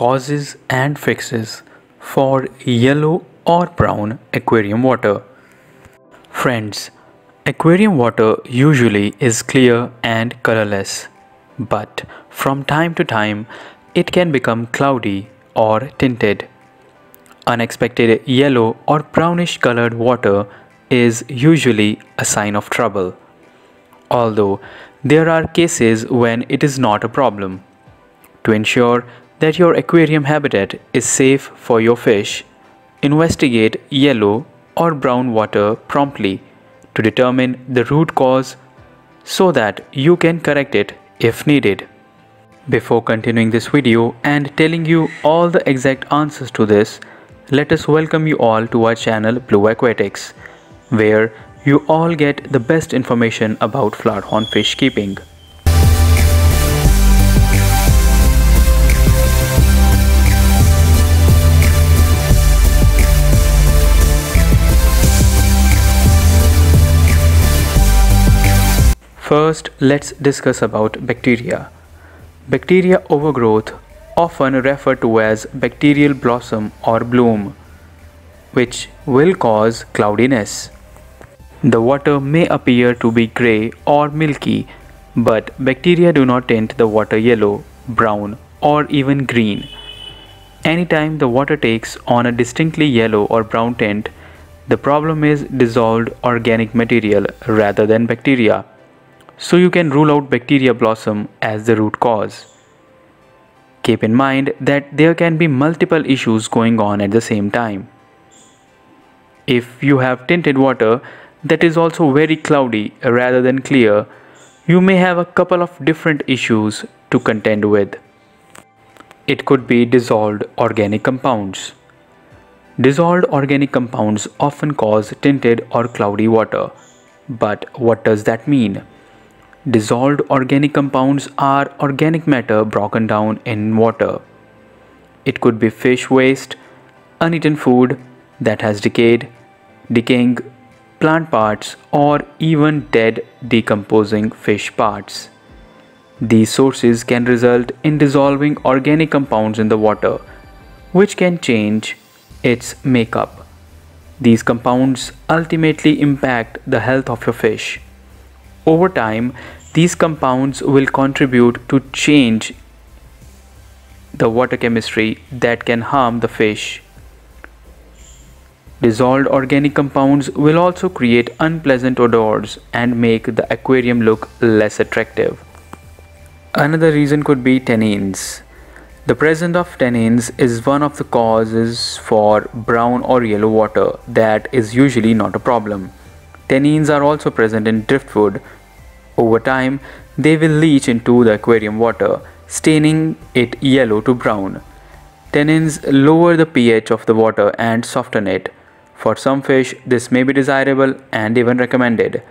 causes and fixes for yellow or brown aquarium water. Friends, aquarium water usually is clear and colorless, but from time to time it can become cloudy or tinted. Unexpected yellow or brownish colored water is usually a sign of trouble, although there are cases when it is not a problem. To ensure that your aquarium habitat is safe for your fish, investigate yellow or brown water promptly to determine the root cause so that you can correct it if needed. Before continuing this video and telling you all the exact answers to this, let us welcome you all to our channel Blue Aquatics, where you all get the best information about flowerhorn fish keeping. First, let's discuss about bacteria. Bacteria overgrowth, often referred to as bacterial blossom or bloom, which will cause cloudiness. The water may appear to be grey or milky, but bacteria do not tint the water yellow, brown, or even green. Anytime the water takes on a distinctly yellow or brown tint, the problem is dissolved organic material rather than bacteria so you can rule out bacteria blossom as the root cause. Keep in mind that there can be multiple issues going on at the same time. If you have tinted water that is also very cloudy rather than clear, you may have a couple of different issues to contend with. It could be dissolved organic compounds. Dissolved organic compounds often cause tinted or cloudy water. But what does that mean? Dissolved organic compounds are organic matter broken down in water. It could be fish waste, uneaten food that has decayed, decaying plant parts, or even dead decomposing fish parts. These sources can result in dissolving organic compounds in the water, which can change its makeup. These compounds ultimately impact the health of your fish. Over time, these compounds will contribute to change the water chemistry that can harm the fish. Dissolved organic compounds will also create unpleasant odors and make the aquarium look less attractive. Another reason could be tannins. The presence of tannins is one of the causes for brown or yellow water that is usually not a problem. Tannins are also present in driftwood, over time, they will leach into the aquarium water, staining it yellow to brown. Tannins lower the pH of the water and soften it. For some fish, this may be desirable and even recommended.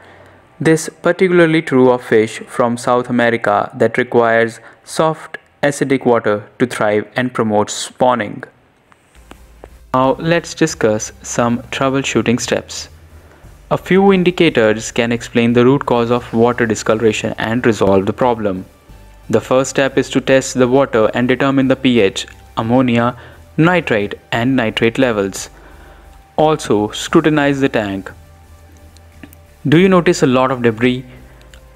This particularly true of fish from South America that requires soft acidic water to thrive and promote spawning. Now let's discuss some troubleshooting steps. A few indicators can explain the root cause of water discoloration and resolve the problem. The first step is to test the water and determine the pH, ammonia, nitrite and nitrate levels. Also, scrutinize the tank. Do you notice a lot of debris?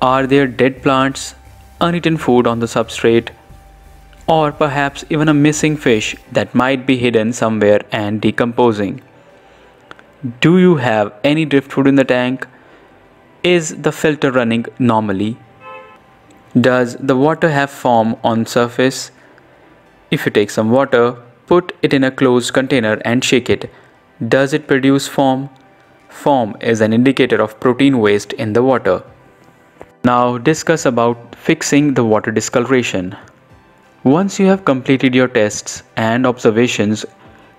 Are there dead plants, uneaten food on the substrate, or perhaps even a missing fish that might be hidden somewhere and decomposing? Do you have any driftwood in the tank? Is the filter running normally? Does the water have foam on surface? If you take some water, put it in a closed container and shake it. Does it produce foam? Foam is an indicator of protein waste in the water. Now discuss about fixing the water discoloration. Once you have completed your tests and observations,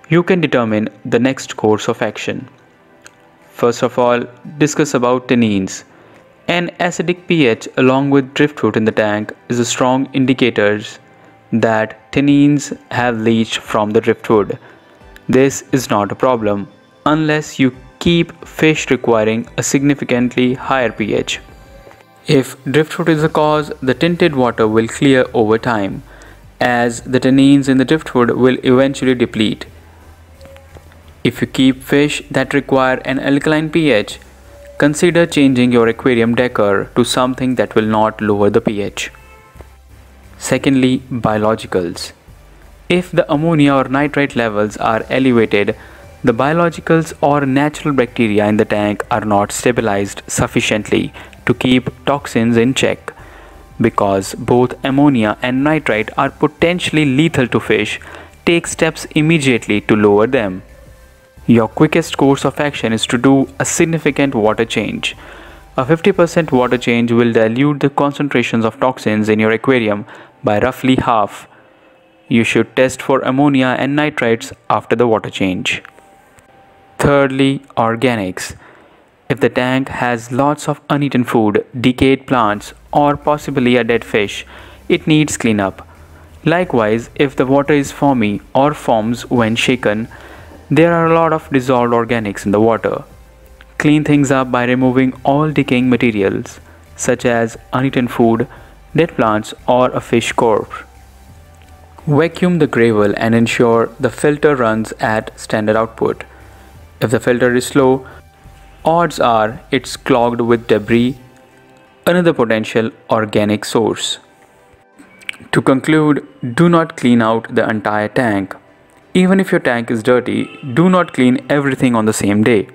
you can determine the next course of action. First of all, discuss about tannins. An acidic pH along with driftwood in the tank is a strong indicator that tannins have leached from the driftwood. This is not a problem unless you keep fish requiring a significantly higher pH. If driftwood is the cause, the tinted water will clear over time as the tannins in the driftwood will eventually deplete. If you keep fish that require an alkaline pH, consider changing your aquarium decor to something that will not lower the pH. Secondly, biologicals. If the ammonia or nitrite levels are elevated, the biologicals or natural bacteria in the tank are not stabilized sufficiently to keep toxins in check. Because both ammonia and nitrite are potentially lethal to fish, take steps immediately to lower them. Your quickest course of action is to do a significant water change. A 50% water change will dilute the concentrations of toxins in your aquarium by roughly half. You should test for ammonia and nitrites after the water change. Thirdly, organics. If the tank has lots of uneaten food, decayed plants, or possibly a dead fish, it needs cleanup. Likewise, if the water is foamy or foams when shaken, there are a lot of dissolved organics in the water. Clean things up by removing all decaying materials, such as uneaten food, dead plants, or a fish corpse. Vacuum the gravel and ensure the filter runs at standard output. If the filter is slow, odds are it's clogged with debris, another potential organic source. To conclude, do not clean out the entire tank. Even if your tank is dirty, do not clean everything on the same day.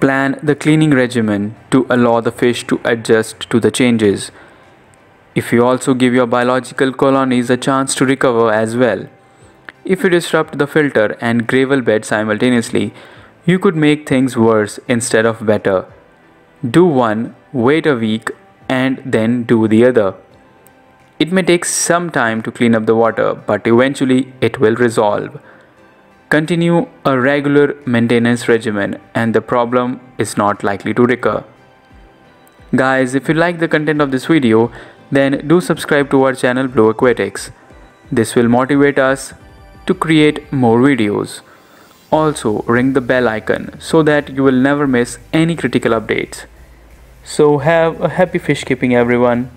Plan the cleaning regimen to allow the fish to adjust to the changes. If you also give your biological colonies a chance to recover as well. If you disrupt the filter and gravel bed simultaneously, you could make things worse instead of better. Do one, wait a week, and then do the other. It may take some time to clean up the water, but eventually it will resolve. Continue a regular maintenance regimen, and the problem is not likely to recur. Guys, if you like the content of this video, then do subscribe to our channel Blue Aquatics. This will motivate us to create more videos. Also, ring the bell icon so that you will never miss any critical updates. So, have a happy fish keeping, everyone.